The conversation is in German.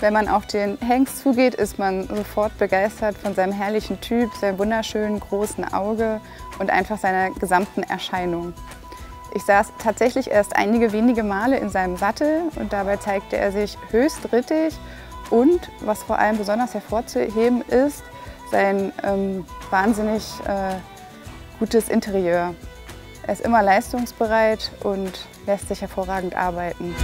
Wenn man auf den Hengst zugeht, ist man sofort begeistert von seinem herrlichen Typ, seinem wunderschönen großen Auge und einfach seiner gesamten Erscheinung. Ich saß tatsächlich erst einige wenige Male in seinem Sattel und dabei zeigte er sich höchst rittig und, was vor allem besonders hervorzuheben ist, sein ähm, wahnsinnig äh, gutes Interieur. Er ist immer leistungsbereit und lässt sich hervorragend arbeiten.